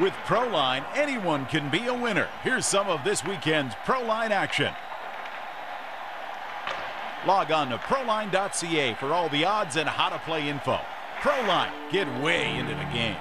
With Proline, anyone can be a winner. Here's some of this weekend's Proline action. Log on to Proline.ca for all the odds and how to play info. Proline, get way into the game.